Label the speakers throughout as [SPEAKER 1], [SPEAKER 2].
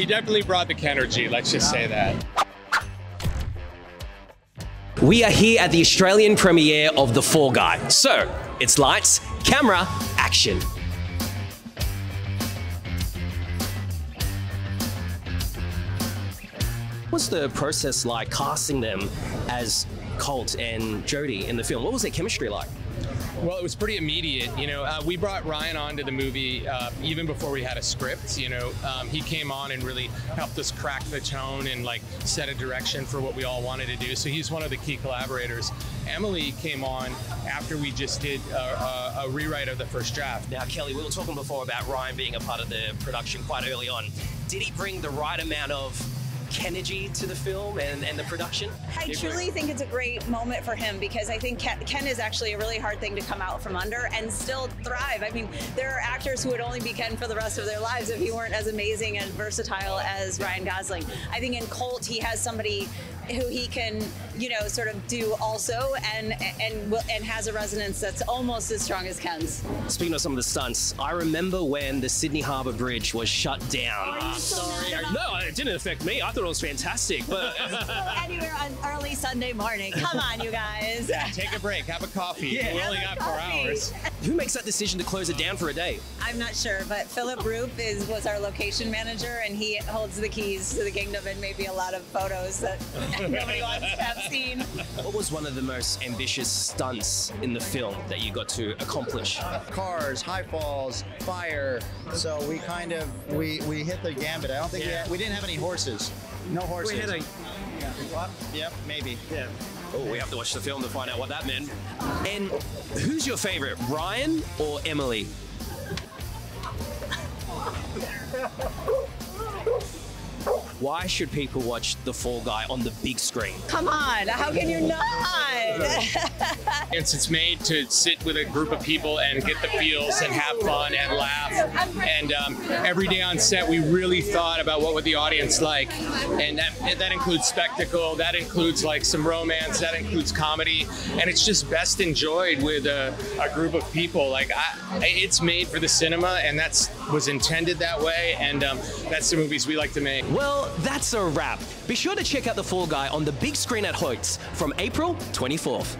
[SPEAKER 1] He definitely brought the Kenergy, let's just say that.
[SPEAKER 2] We are here at the Australian premiere of The Fall Guy. So, it's lights, camera, action. What's the process like casting them as Colt and Jodie in the film? What was their chemistry like?
[SPEAKER 1] Well, it was pretty immediate. You know, uh, we brought Ryan on to the movie uh, even before we had a script. You know, um, he came on and really helped us crack the tone and like set a direction for what we all wanted to do. So he's one of the key collaborators. Emily came on after we just did a, a, a rewrite of the first draft.
[SPEAKER 2] Now, Kelly, we were talking before about Ryan being a part of the production quite early on. Did he bring the right amount of Kenergy to the film and, and the production?
[SPEAKER 3] I truly think it's a great moment for him because I think Ken, Ken is actually a really hard thing to come out from under and still thrive. I mean, there are actors who would only be Ken for the rest of their lives if he weren't as amazing and versatile as Ryan Gosling. I think in Colt, he has somebody who he can, you know, sort of do also and and and has a resonance that's almost as strong as Ken's.
[SPEAKER 2] Speaking of some of the stunts, I remember when the Sydney Harbour Bridge was shut down.
[SPEAKER 3] Oh, sorry.
[SPEAKER 2] No, it didn't affect me. I thought it was fantastic, but
[SPEAKER 3] anywhere on early Sunday morning. Come on, you guys.
[SPEAKER 1] Yeah, take a break, have a coffee.
[SPEAKER 2] Yeah.
[SPEAKER 1] We're only
[SPEAKER 3] Have
[SPEAKER 1] out
[SPEAKER 3] a
[SPEAKER 1] four hours.
[SPEAKER 2] who makes that decision to close it down for a day?
[SPEAKER 3] I'm not sure, but Philip Roop is was our location manager, and he holds the keys to the kingdom and maybe a lot of photos that nobody wants to have seen.
[SPEAKER 2] What was one of the most ambitious stunts in the film that you got to accomplish?
[SPEAKER 4] cars, high falls, fire. So we kind of we we hit the gambit. I don't think we, had, we didn't have any horses. No horses.
[SPEAKER 2] had a-
[SPEAKER 4] Yeah. What? Yep, maybe.
[SPEAKER 2] Yeah. Oh, we have to watch the film to find out what that meant. And who's your favorite, Ryan or Emily? Why should people watch The Fall Guy on the big screen?
[SPEAKER 3] Come on, how can you not?
[SPEAKER 1] It's, it's made to sit with a group of people and get the feels and have fun and laugh. And um, every day on set, we really thought about what would the audience like, and that that includes spectacle, that includes like some romance, that includes comedy, and it's just best enjoyed with a, a group of people. Like I, it's made for the cinema, and that's was intended that way, and um, that's the movies we like to make.
[SPEAKER 2] Well, that's a wrap. Be sure to check out The Fall Guy on the big screen at Hoyts from April 24th.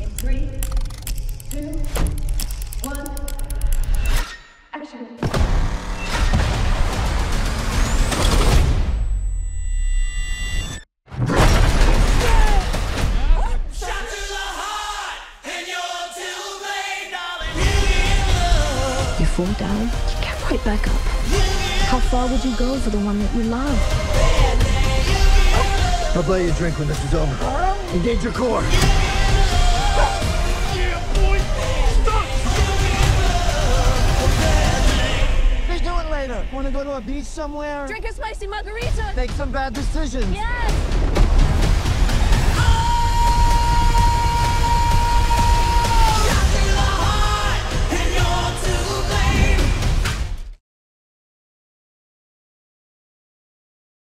[SPEAKER 5] In three, two, one, action.
[SPEAKER 6] You fall down, you get right back up. How far would you go for the one that you love?
[SPEAKER 7] I'll buy you a drink when this is over. Engage your core. Let's do it later. Want to go to a beach somewhere?
[SPEAKER 5] Drink a spicy margarita.
[SPEAKER 7] Make some bad decisions.
[SPEAKER 5] Yes.